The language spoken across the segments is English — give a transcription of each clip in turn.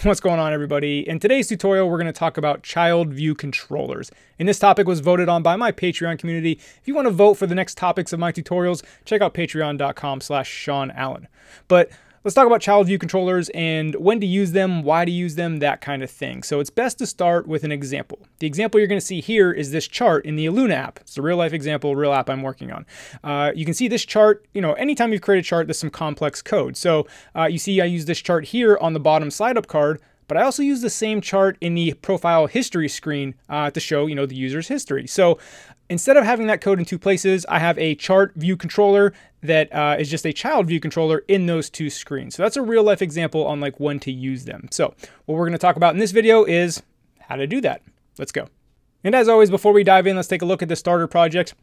What's going on everybody? In today's tutorial, we're going to talk about child view controllers. And this topic was voted on by my Patreon community. If you want to vote for the next topics of my tutorials, check out patreon.com slash Sean Allen. But Let's talk about child view controllers and when to use them, why to use them, that kind of thing. So it's best to start with an example. The example you're going to see here is this chart in the Illuna app. It's a real life example, real app I'm working on. Uh, you can see this chart, you know, anytime you've created a chart, there's some complex code. So uh, you see I use this chart here on the bottom slide up card, but I also use the same chart in the profile history screen uh, to show, you know, the user's history. So instead of having that code in two places, I have a chart view controller that uh, is just a child view controller in those two screens. So that's a real life example on like when to use them. So what we're going to talk about in this video is how to do that. Let's go. And as always, before we dive in, let's take a look at the starter project.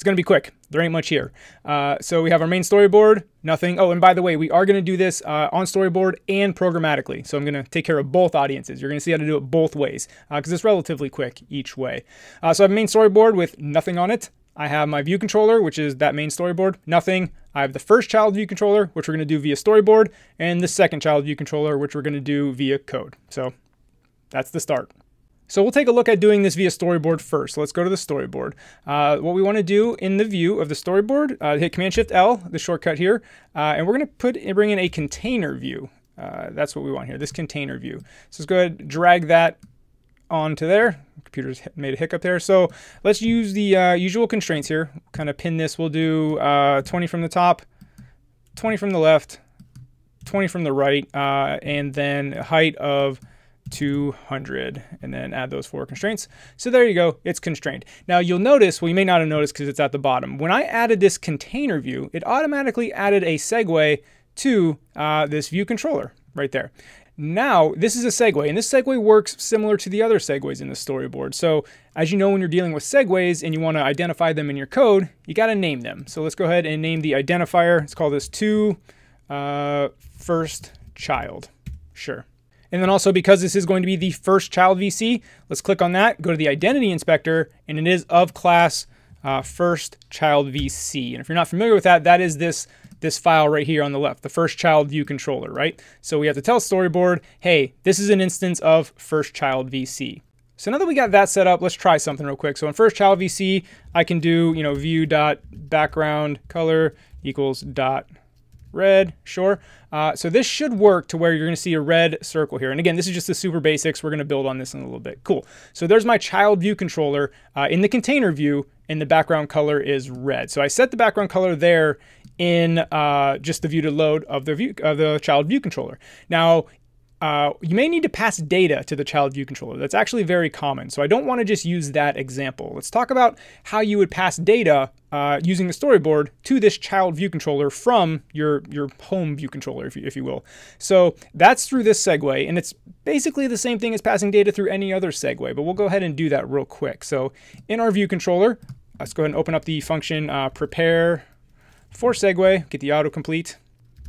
It's going to be quick. There ain't much here. Uh, so we have our main storyboard, nothing. Oh, and by the way, we are going to do this uh, on storyboard and programmatically. So I'm going to take care of both audiences. You're going to see how to do it both ways because uh, it's relatively quick each way. Uh, so I have a main storyboard with nothing on it. I have my view controller, which is that main storyboard, nothing. I have the first child view controller, which we're going to do via storyboard, and the second child view controller, which we're going to do via code. So that's the start. So we'll take a look at doing this via storyboard first. Let's go to the storyboard. Uh, what we want to do in the view of the storyboard, uh, hit Command Shift L, the shortcut here, uh, and we're going to put bring in a container view. Uh, that's what we want here, this container view. So let's go ahead, and drag that onto there. Computer's made a hiccup there. So let's use the uh, usual constraints here. Kind of pin this. We'll do uh, 20 from the top, 20 from the left, 20 from the right, and then height of 200 and then add those four constraints. So there you go, it's constrained. Now you'll notice, well you may not have noticed because it's at the bottom, when I added this container view, it automatically added a segue to uh, this view controller right there. Now, this is a segue, and this segue works similar to the other segues in the storyboard. So as you know, when you're dealing with segues and you want to identify them in your code, you got to name them. So let's go ahead and name the identifier. Let's call this to uh, first child. Sure. And then also because this is going to be the first child VC, let's click on that, go to the identity inspector, and it is of class uh, first child VC. And if you're not familiar with that, that is this this file right here on the left, the first child view controller, right? So we have to tell storyboard, hey, this is an instance of first child VC. So now that we got that set up, let's try something real quick. So in first child VC, I can do, you know, view dot background color equals dot red, sure. Uh, so this should work to where you're going to see a red circle here. And again, this is just the super basics. We're going to build on this in a little bit. Cool. So there's my child view controller uh, in the container view, and the background color is red. So I set the background color there in uh, just the view did load of the view of the child view controller. Now, uh, you may need to pass data to the child view controller. That's actually very common. So I don't want to just use that example. Let's talk about how you would pass data uh, using the storyboard to this child view controller from your, your home view controller, if you, if you will. So that's through this segue, and it's basically the same thing as passing data through any other segue, but we'll go ahead and do that real quick. So in our view controller, let's go ahead and open up the function uh, prepare for segue, get the autocomplete.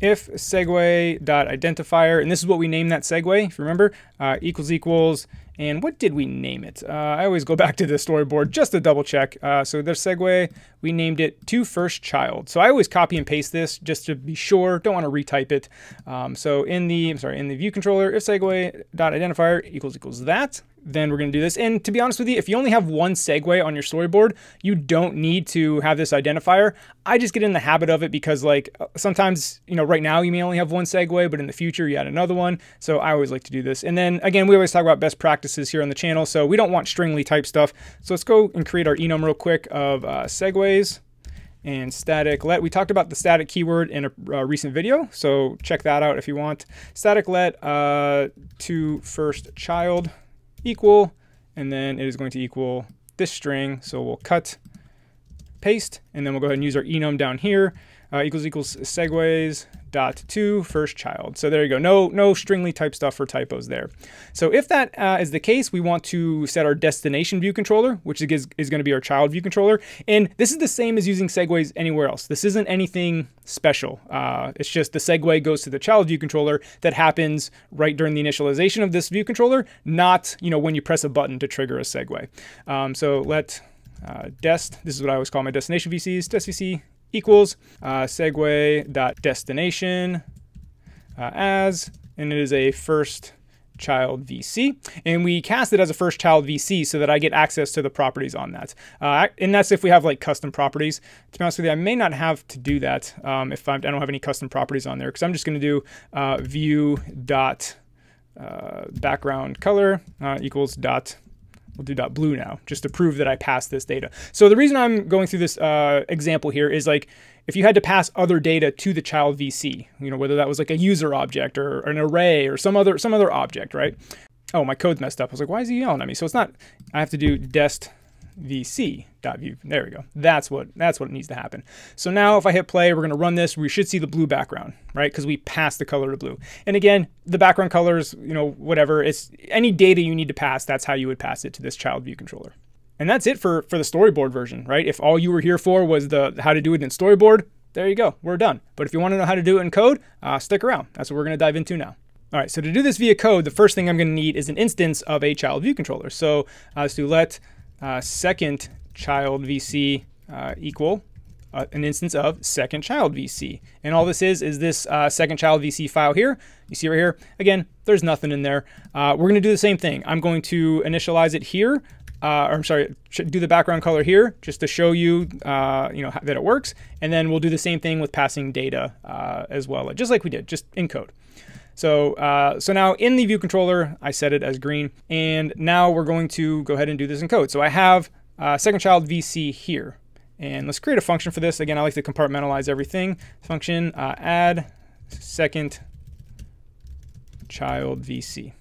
If segue.identifier, and this is what we name that segue, if you remember, uh, equals equals, and what did we name it? Uh, I always go back to the storyboard just to double check. Uh, so the segue, we named it to first child. So I always copy and paste this just to be sure. Don't want to retype it. Um, so in the, I'm sorry, in the view controller, if segue.identifier equals equals that, then we're going to do this. And to be honest with you, if you only have one segue on your storyboard, you don't need to have this identifier. I just get in the habit of it because like sometimes, you know, right now you may only have one segue, but in the future you add another one. So I always like to do this. And then again, we always talk about best practices here on the channel. So we don't want stringly type stuff. So let's go and create our enum real quick of uh, segues and static let. We talked about the static keyword in a uh, recent video, so check that out if you want. Static let uh, to first child equal, and then it is going to equal this string. So we'll cut, paste, and then we'll go ahead and use our enum down here. Uh, equals equals segues dot to first child. So there you go. No, no stringly type stuff for typos there. So if that uh, is the case, we want to set our destination view controller, which is, is going to be our child view controller. And this is the same as using segues anywhere else. This isn't anything special. Uh, it's just the segue goes to the child view controller that happens right during the initialization of this view controller, not you know when you press a button to trigger a segue. Um, so let uh, dest, this is what I always call my destination VCs, dest VC equals uh, segue dot destination uh, as, and it is a first child VC, and we cast it as a first child VC so that I get access to the properties on that. Uh, and that's if we have like custom properties. To be honest with you, I may not have to do that um, if I do not have any custom properties on there because I'm just going to do uh, view dot uh, background color uh, equals dot we'll do dot blue now just to prove that I passed this data. So the reason I'm going through this uh, example here is like if you had to pass other data to the child VC, you know, whether that was like a user object or an array or some other some other object, right? Oh, my code's messed up. I was like, why is he yelling at me? So it's not, I have to do dest vc dot view. There we go. That's what that's what needs to happen. So now if I hit play, we're going to run this. We should see the blue background, right? Because we passed the color to blue. And again, the background colors, you know, whatever. It's any data you need to pass. That's how you would pass it to this child view controller. And that's it for, for the storyboard version, right? If all you were here for was the how to do it in storyboard, there you go, we're done. But if you want to know how to do it in code, uh, stick around. That's what we're going to dive into now. All right, so to do this via code, the first thing I'm going to need is an instance of a child view controller. So uh, let's do let uh, second child VC uh, equal uh, an instance of second child VC. And all this is, is this uh, second child VC file here. You see right here, again, there's nothing in there. Uh, we're gonna do the same thing. I'm going to initialize it here uh, or I'm sorry, do the background color here just to show you, uh, you know, that it works. And then we'll do the same thing with passing data uh, as well, just like we did, just in code. So, uh, so now in the view controller, I set it as green. And now we're going to go ahead and do this in code. So I have uh, second child VC here. And let's create a function for this. Again, I like to compartmentalize everything. Function uh, add second child VC.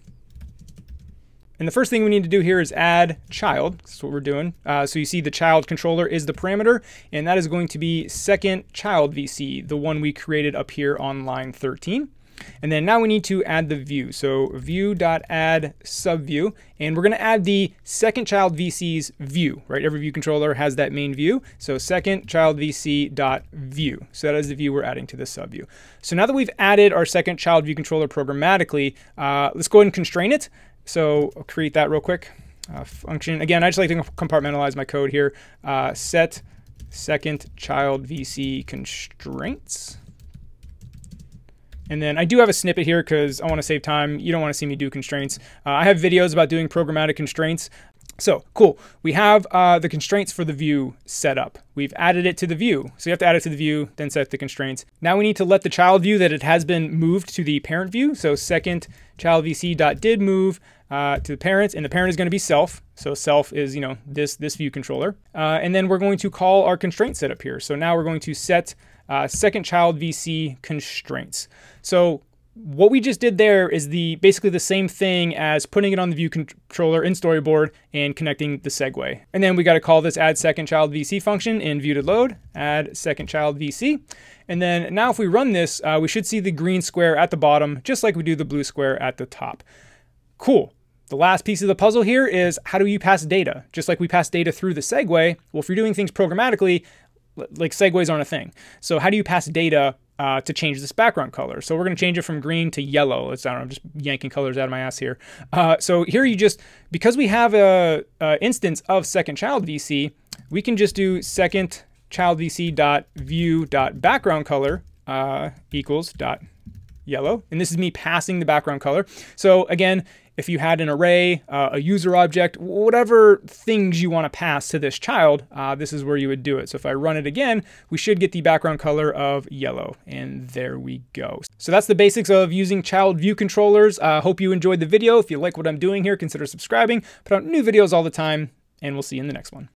And the first thing we need to do here is add child. That's what we're doing. Uh, so you see the child controller is the parameter, and that is going to be second child VC, the one we created up here on line 13. And then now we need to add the view. So view.add subview, and we're going to add the second child VC's view, right? Every view controller has that main view. So second child VC dot view. So that is the view we're adding to the subview. So now that we've added our second child view controller programmatically, uh, let's go ahead and constrain it. So I'll create that real quick. Uh, function, again, I just like to compartmentalize my code here. Uh, set second child VC constraints. And then I do have a snippet here because I want to save time. You don't want to see me do constraints. Uh, I have videos about doing programmatic constraints. So cool. We have uh, the constraints for the view set up. We've added it to the view. So you have to add it to the view, then set the constraints. Now we need to let the child view that it has been moved to the parent view. So second child VC dot did move uh, to the parent, and the parent is going to be self. So self is you know this this view controller, uh, and then we're going to call our constraint setup here. So now we're going to set uh, second child VC constraints. So what we just did there is the basically the same thing as putting it on the view controller in storyboard and connecting the segue. And then we got to call this add second child VC function in view did load, add second child VC. And then now if we run this, uh, we should see the green square at the bottom, just like we do the blue square at the top. Cool. The last piece of the puzzle here is how do you pass data? Just like we pass data through the segue, well, if you're doing things programmatically, like segues aren't a thing. So how do you pass data uh, to change this background color. So we're going to change it from green to yellow. It's, I don't know, I'm just yanking colors out of my ass here. Uh, so here you just, because we have a, a, instance of second child VC, we can just do second child VC dot view dot background color uh, equals dot yellow. And this is me passing the background color. So again, if you had an array, uh, a user object, whatever things you want to pass to this child, uh, this is where you would do it. So if I run it again, we should get the background color of yellow. And there we go. So that's the basics of using child view controllers. I uh, hope you enjoyed the video. If you like what I'm doing here, consider subscribing. Put out new videos all the time, and we'll see you in the next one.